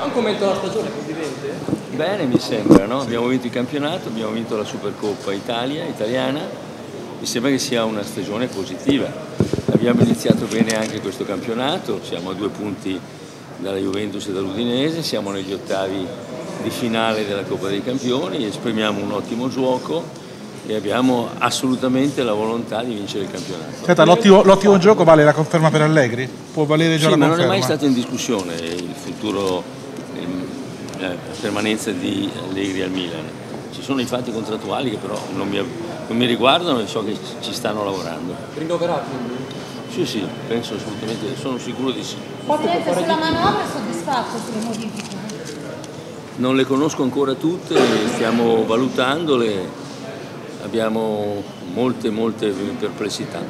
Fa un commento alla stagione, Presidente? Bene, mi sembra, no? abbiamo vinto il campionato, abbiamo vinto la Supercoppa Italia, italiana, mi sembra che sia una stagione positiva. Abbiamo iniziato bene anche questo campionato, siamo a due punti dalla Juventus e dall'Udinese, siamo negli ottavi di finale della Coppa dei Campioni, esprimiamo un ottimo gioco e abbiamo assolutamente la volontà di vincere il campionato. Senta, l'ottimo gioco vale la conferma per Allegri? Può valere già sì, la ma conferma? non è mai stato in discussione il futuro, permanenza di Allegri al Milan. Ci sono i fatti contrattuali che però non mi, non mi riguardano e so che ci stanno lavorando. Rinnoverà quindi? Sì, sì, penso assolutamente, sono sicuro di sì. Presidente, sulla manovra è soddisfatto sulle modifiche? Non le conosco ancora tutte, stiamo valutandole, abbiamo molte, molte perplessità.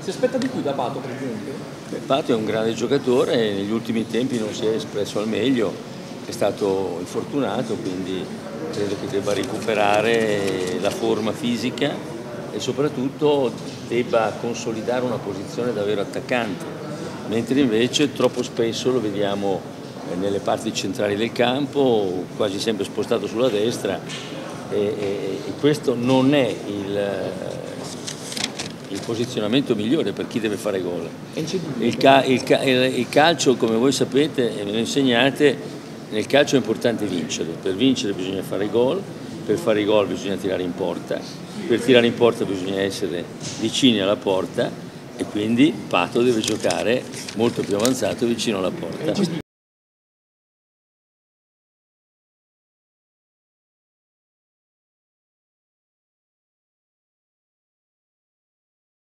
Si aspetta di più da Pato, Presidente? Beh, Pato è un grande giocatore, negli ultimi tempi non si è espresso al meglio, è stato infortunato, quindi credo che debba recuperare la forma fisica e soprattutto debba consolidare una posizione davvero attaccante, mentre invece troppo spesso lo vediamo nelle parti centrali del campo, quasi sempre spostato sulla destra e, e, e questo non è il, il, posizionamento migliore per chi deve fare gol. Il, ca, il, il calcio, come voi sapete e me lo insegnate, nel calcio è importante vincere, per vincere bisogna fare gol, per fare i gol bisogna tirare in porta, per tirare in porta bisogna essere vicini alla porta e quindi Pato deve giocare molto più avanzato vicino alla porta.